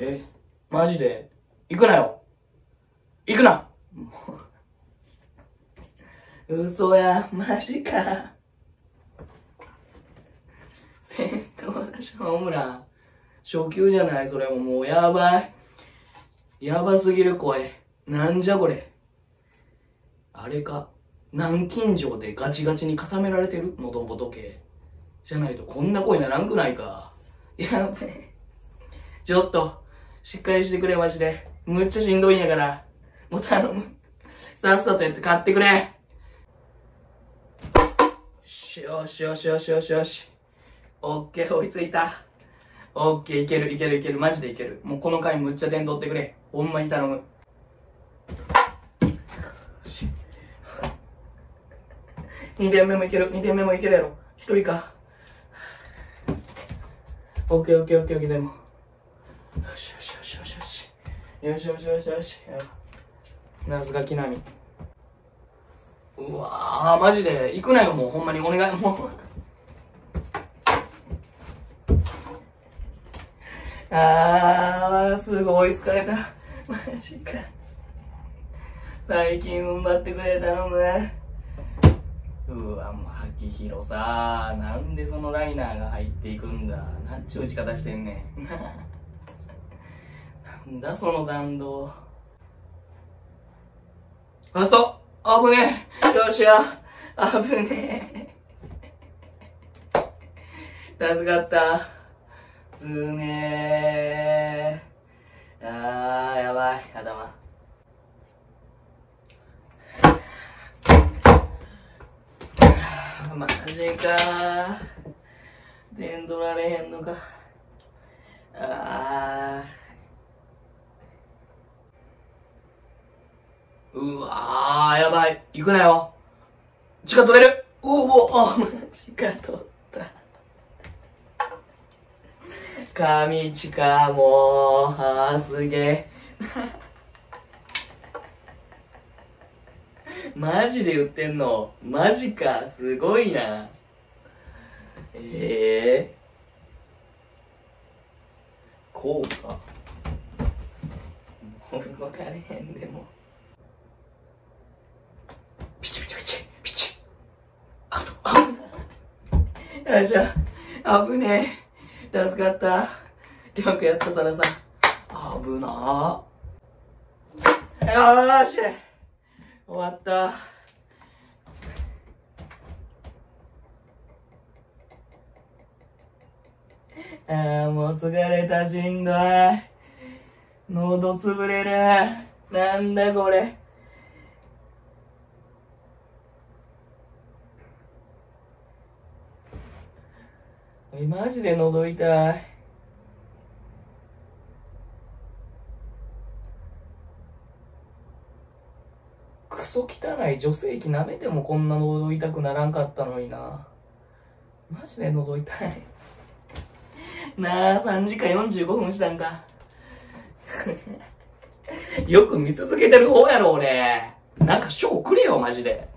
えマジで？行くなよ行くな 嘘や、マジか。先頭打者ホームラン。初球じゃない、それももうやばい。やばすぎる声。なんじゃこれ。あれか。南京錠でガチガチに固められてる？喉仏。じゃないとこんな声ならんくないか。やべえ。ちょっと、しっかりしてくれ、マジで。むっちゃしんどいんやから。もう頼む。さっさとやって買ってくれ。よしよしよしよしよし。オッケー、追いついた。オッケー、いけるいけるいける。マジでいける。もうこの回むっちゃ点取ってくれ。ほんまに頼む。2点目もいける。2点目もいけるやろ。1人か。オッケーオッケーオッケーオッケーでも。よし。よしよしよしよし。なずがきなみ。うわー、マジで。行くなよ、もう。ほんまに。お願い、もう。あー、すごい疲れた。マジか。最近踏ん張ってくれ、頼む。うわ、もう、秋広さなんでそのライナーが入っていくんだ。なんちゅう打ち方してんねん。なんだ、その弾道。ファースト危ねえよっしゃ危ねえ助かったずねえあー、やばい、頭。マジか点取られへんのか。あー。うわー、やばい。行くなよ。時間取れる？うおあ、時間取った。神近もう、あー、すげえ。マジで言ってんの？マジか、すごいな。ええー、こうか。もう動かれへんでも。ピチピチピチ、ピチ。あ、あ、よいしょ。危ねえ。助かった。よくやった、サラさん。危なー。よし。終わった。あーもう疲れたしんどい。喉潰れる。なんだこれ。マジで喉痛い。クソ汚い女性器舐めてもこんな喉痛くならんかったのにな。マジで喉痛い。なあ、3時間45分したんか。よく見続けてる方やろ、俺。なんか賞くれよ、マジで。